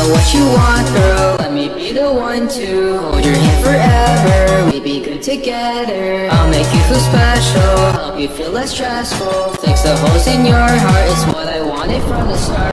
know what you want, girl. Let me be the one to hold your hand forever. We be good together. I'll make you feel special. Help you feel less stressful. Fix the holes in your heart. It's what I wanted from the start.